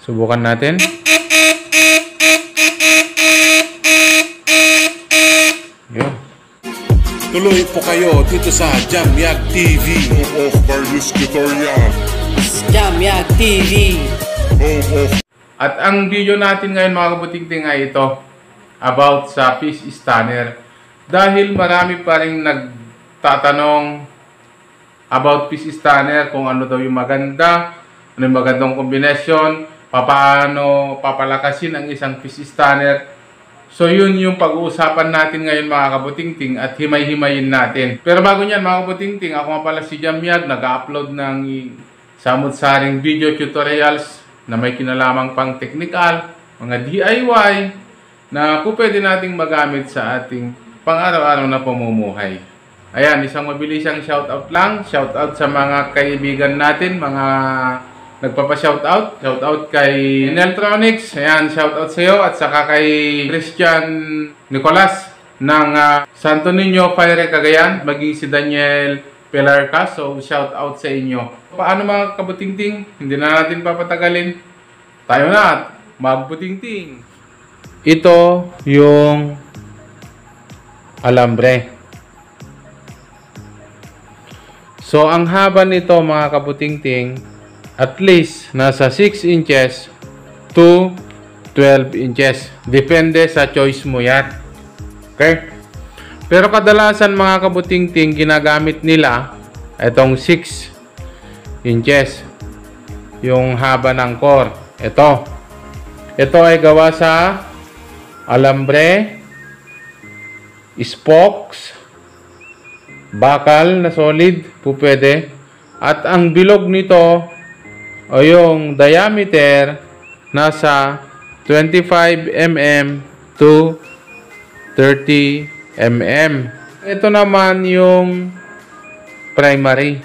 Subukan natin. Yun. Tuloy po kayo dito sa Jamyag TV. Home of Barnes Tutorial. Jamyag TV. Home of At ang video natin ngayon mga kabutingting ay ito about sa fish stunner. Dahil marami pa rin nagtatanong about fish stunner, kung ano daw yung maganda, ano yung magandang kombinasyon, paano papalakasin ang isang fish stunner. So yun yung pag-uusapan natin ngayon mga kabutingting at himay-himayin natin. Pero bago niyan mga kabutingting, ako nga pala si Jamyag, nag-upload ng samot-saring video tutorials na may kinalamang pang technical, mga DIY na po pwede nating magamit sa ating pang-araw-araw na pamumuhay. Ayan, isang mabilisang shoutout lang. Shoutout sa mga kaibigan natin, mga nagpapa-shoutout. Shoutout kay Neltronics. Ayan, shoutout sa iyo. At saka kay Christian Nicolas ng ah, Santo Niño, Fire Cagayan. Maging si Daniel Pelarca. So, shoutout sa inyo. Paano mga kabutingting? Hindi na natin papatagalin. Tayo na at magbutingting. Ito yung alambre. So, ang haba nito mga kabutingting, at least nasa 6 inches to 12 inches. Depende sa choice mo yan. Okay? Pero kadalasan mga kabutingting, ginagamit nila itong 6 inches. Yung haba ng core. Ito. Ito ay gawa sa alambre, spokes, bakal na solid po pwede. At ang bilog nito o yung diameter nasa 25 mm to 30 mm. Ito naman yung primary.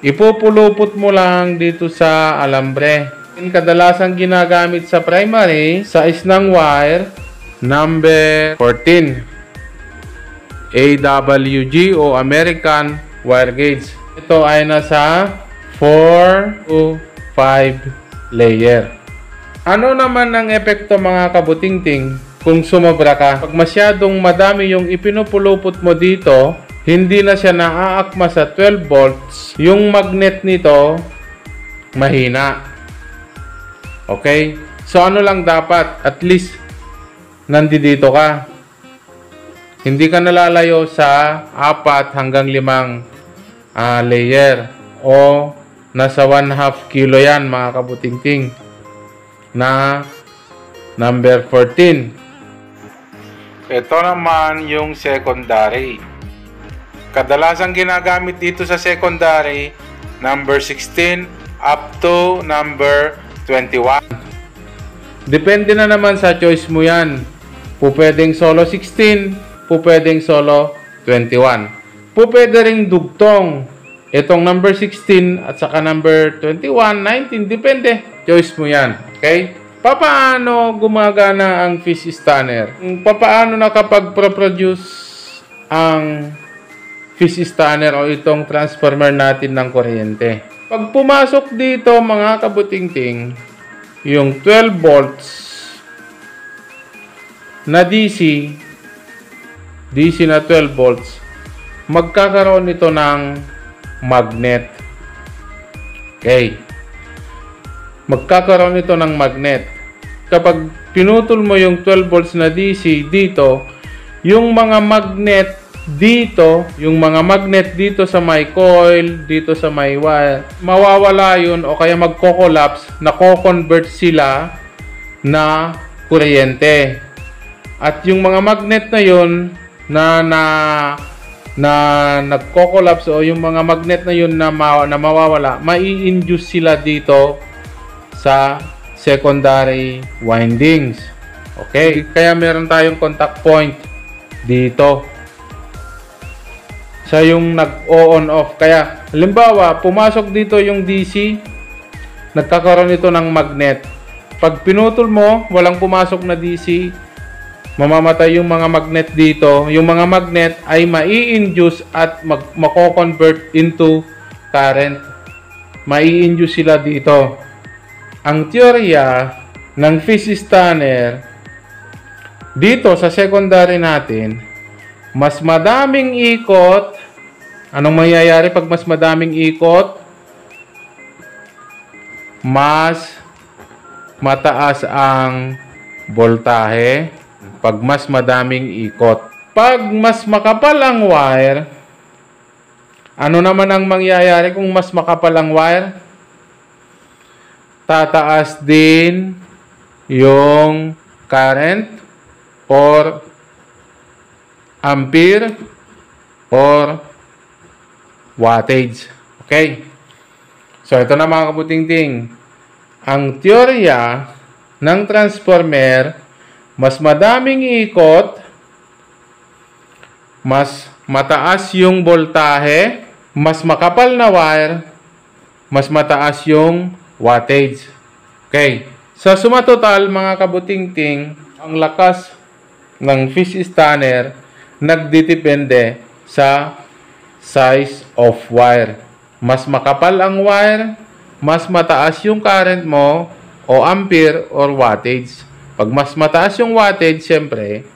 Ipupulupot mo lang dito sa alambre. Yung Kadalasang ginagamit sa primary, size ng wire, number 14. AWG o American Wire Gauge. Ito ay nasa 4 to 5 layer. Ano naman ang epekto mga kabutingting kung sumobra ka? Pag masyadong madami yung ipinupulupot mo dito, hindi na siya naaakma sa 12 volts, yung magnet nito mahina. Okay? So ano lang dapat? At least nandito ka. Hindi ka nalalayo sa apat hanggang limang ah, layer o nasa 1 half kilo yan mga kabutingting na number 14. Ito naman yung secondary. Kadalasang ginagamit dito sa secondary number 16 up to number 21. Depende na naman sa choice mo yan. Pupwedeng solo 16, pupwedeng solo 21. Pupwede ring dugtong. Itong number 16 at saka number 21, 19, depende. Choice mo yan. Okay? Papaano gumagana ang fish stunner? Papaano nakapag-produce ang fish stunner o itong transformer natin ng kuryente? Pag pumasok dito mga kabutingting, yung 12 volts na DC, DC na 12 volts, magkakaroon nito ng magnet. Okay. Magkakaroon ito ng magnet. Kapag pinutol mo yung 12 volts na DC dito, yung mga magnet dito, yung mga magnet dito sa may coil, dito sa may wire, mawawala yun o kaya magko-collapse, nako-convert sila na kuryente. At yung mga magnet na yun na na na nagko-collapse o yung mga magnet na yun na, ma- na mawawala, mai-induce sila dito sa secondary windings. Okay? Kaya meron tayong contact point dito sa yung nag-on off. Kaya, halimbawa, pumasok dito yung DC, nagkakaroon ito ng magnet. Pag pinutol mo, walang pumasok na DC, mamamatay yung mga magnet dito. Yung mga magnet ay mai-induce at mag mako-convert into current. Mai-induce sila dito. ang teorya ng fish stunner dito sa secondary natin, mas madaming ikot. Anong mangyayari pag mas madaming ikot? Mas mataas ang voltahe pag mas madaming ikot. Pag mas makapal ang wire, ano naman ang mangyayari kung mas makapal ang wire? Tataas din yung current or ampere or wattage. Okay? So, ito na mga kabuting-ting. Ang teorya ng transformer, mas madaming ikot, mas mataas yung voltahe, mas makapal na wire, mas mataas yung wattage. Okay. Sa suma total, mga kabuting-ting, ang lakas ng fish stunner nagdidepende sa size of wire. Mas makapal ang wire, mas mataas yung current mo o ampere or wattage. Pag mas mataas yung wattage, siyempre,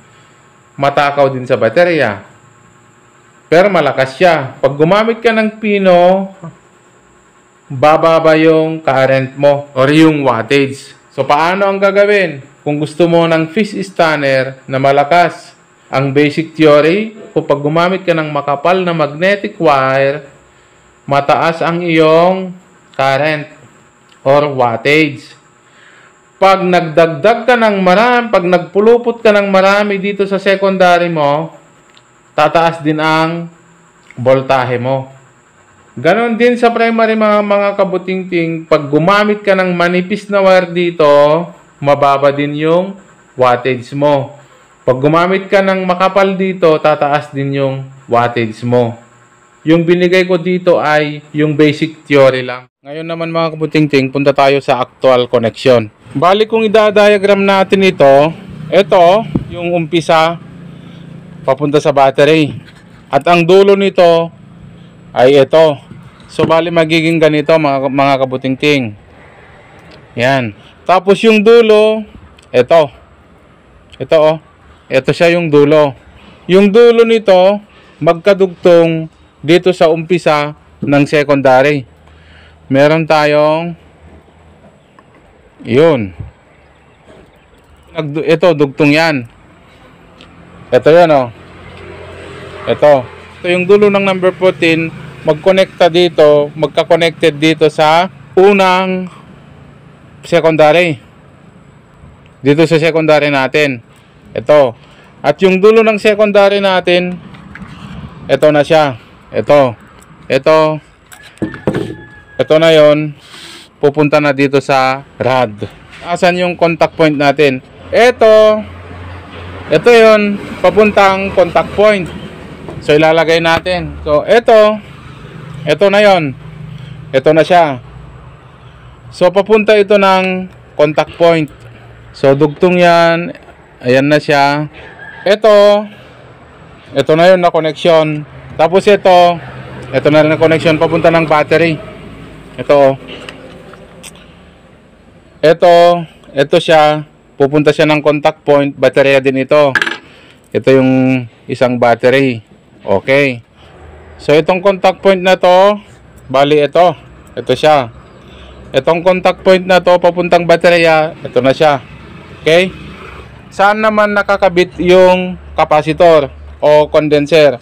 matakaw din sa baterya. Pero malakas siya. Pag gumamit ka ng pino, bababa yung current mo or yung wattage. So, paano ang gagawin? Kung gusto mo ng fish stunner na malakas, ang basic theory, kung pag gumamit ka ng makapal na magnetic wire, mataas ang iyong current or wattage. Pag nagdagdag ka ng marami, pag nagpulupot ka ng marami dito sa secondary mo, tataas din ang voltahe mo. Ganon din sa primary mga mga kabutingting, pag gumamit ka ng manipis na wire dito, mababa din yung wattage mo. Pag gumamit ka ng makapal dito, tataas din yung wattage mo. Yung binigay ko dito ay yung basic theory lang. Ngayon naman mga kabutingting, punta tayo sa actual connection. Bali kung idadiagram natin ito, ito yung umpisa papunta sa battery. At ang dulo nito ay ito. So bali magiging ganito mga, mga kabutingting. Yan. Tapos yung dulo, ito. Ito oh. Ito siya yung dulo. Yung dulo nito, magkadugtong dito sa umpisa ng secondary. Meron tayong yun. Ito, dugtong yan. Ito yan oh. Ito. Ito yung dulo ng number 14, magkonekta dito, magka-connected dito sa unang secondary. Dito sa secondary natin. Ito. At yung dulo ng secondary natin, ito na siya. Ito. Ito. Ito na yon pupunta na dito sa rad. Asan yung contact point natin? Ito. Ito yon papuntang contact point. So ilalagay natin. So ito. Ito na yon Ito na siya. So papunta ito ng contact point. So dugtong yan. Ayan na siya. Ito. Ito na yon na connection. Tapos ito. Ito na rin na connection papunta ng battery. Ito. oh. Ito, ito siya. Pupunta siya ng contact point. Baterya din ito. Ito yung isang battery. Okay. So, itong contact point na to, bali ito. Ito siya. Itong contact point na to, papuntang baterya, ito na siya. Okay? Saan naman nakakabit yung capacitor o condenser?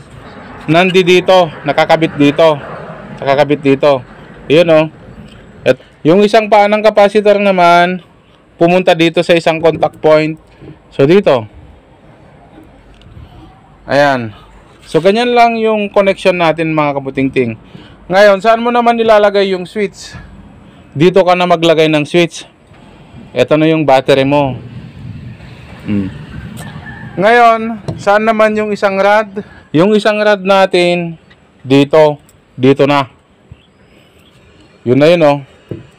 Nandi dito, nakakabit dito. Nakakabit dito. Yun oh. Yung isang paa ng capacitor naman, pumunta dito sa isang contact point. So dito. Ayan. So ganyan lang yung connection natin mga kabutingting. Ngayon, saan mo naman nilalagay yung switch? Dito ka na maglagay ng switch. Ito na yung battery mo. Hmm. Ngayon, saan naman yung isang rad? Yung isang rad natin, dito. Dito na. Yun na yun oh.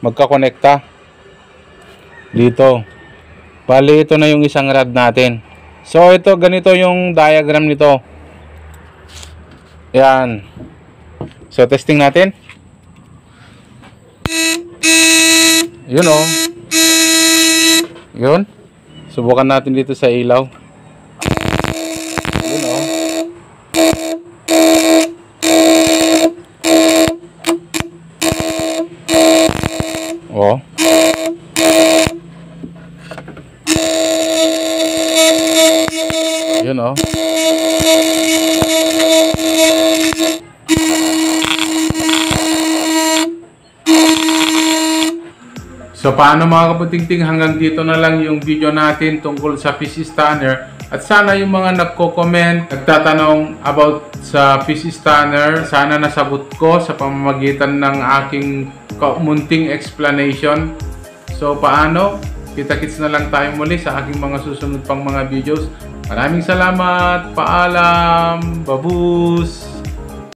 Magkakonekta. Dito. Bali, ito na yung isang rad natin. So, ito, ganito yung diagram nito. Yan. So, testing natin. Yun oh. Yun. Subukan natin dito sa ilaw. Yun oh. Oh. Yun oh. So paano mga kaputingting hanggang dito na lang yung video natin tungkol sa PC Stunner at sana yung mga nagko-comment, nagtatanong about sa PC Stunner, sana nasagot ko sa pamamagitan ng aking munting explanation. So paano? Kita-kits na lang tayo muli sa aking mga susunod pang mga videos. Maraming salamat, paalam, babus!